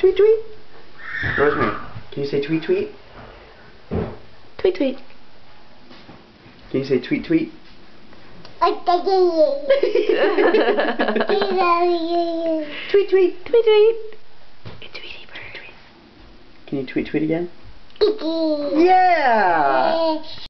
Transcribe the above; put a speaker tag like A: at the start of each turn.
A: tweet tweet? Rosemary, can you say tweet tweet?
B: Tweet tweet.
A: Can you say tweet tweet?
B: tweet tweet. Tweet tweet. Tweety bird.
A: Can you tweet tweet again? Yeah!